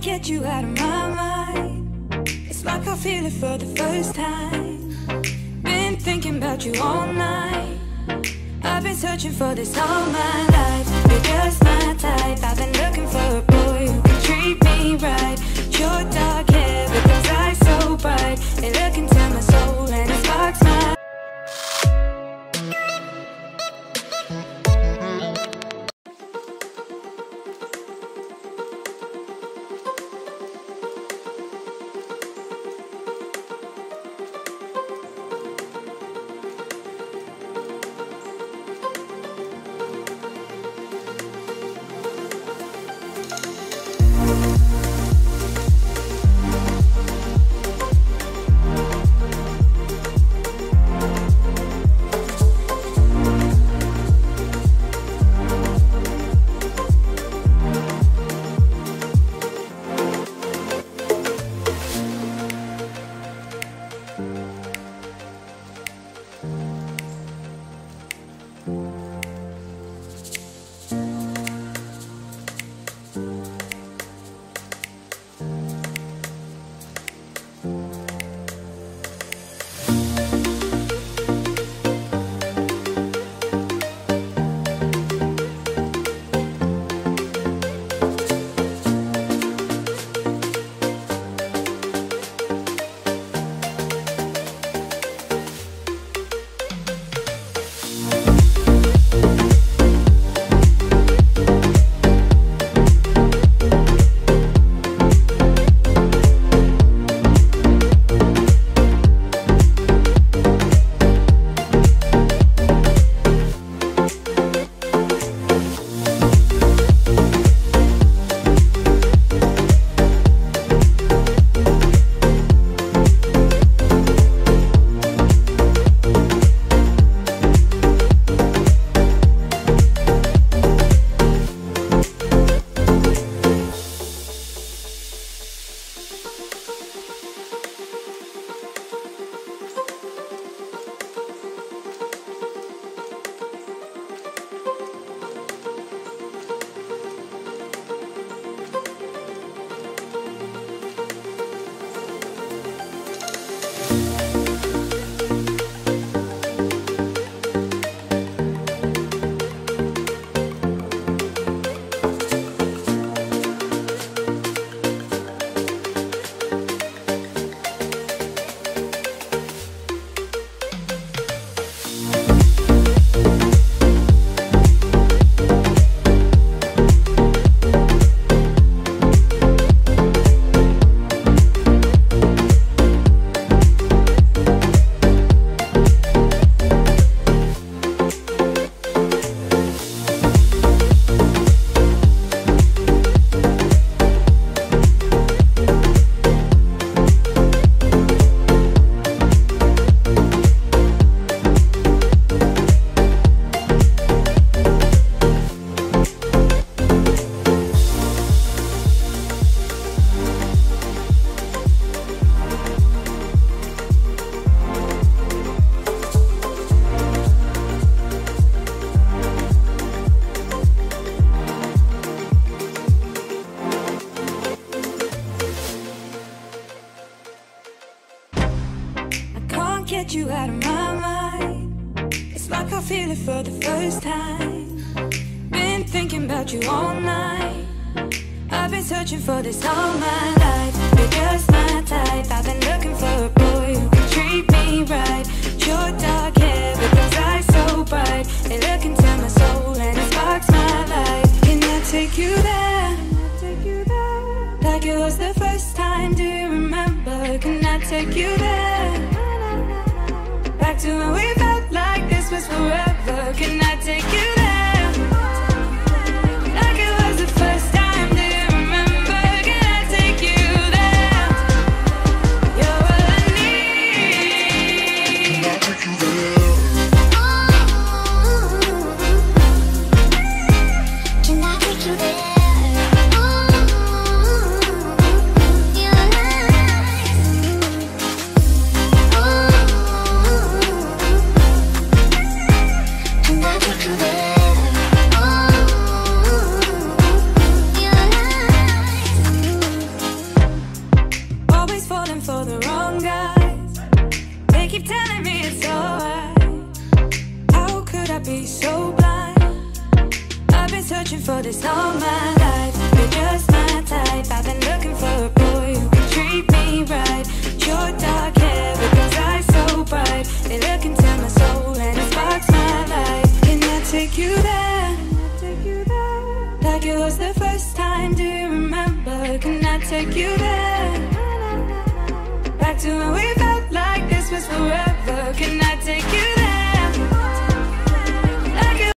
can't get you out of my mind. It's like I feel it for the first time. Been thinking about you all night. I've been searching for this all my life. You're just my type. I've been looking for a boy who can treat me right. Your dark hair, but those eyes so bright. They look into I you out of my mind. It's like I feel it for the first time. Been thinking about you all night. I've been searching for this all my life. You're just my type. I've been looking for a boy who can treat me right. Your dark hair, but those eyes so bright. They look into my soul and it sparks my life. Can I take you there? Like it was the first time. Do you remember? Can I take you there? To when we felt like this was forever. Can I take you there? Like it was the first time. Do you remember? Can I take you there? You're all I need. Can be so blind. I've been searching for this all my life. You're just my type. I've been looking for a boy who can treat me right. Your dark hair those eyes so bright. They look into my soul and it sparks my life. Can I take you there? Like it was the first time. Do you remember? Can I take you there? Back to when we felt like this was forever. Can I take you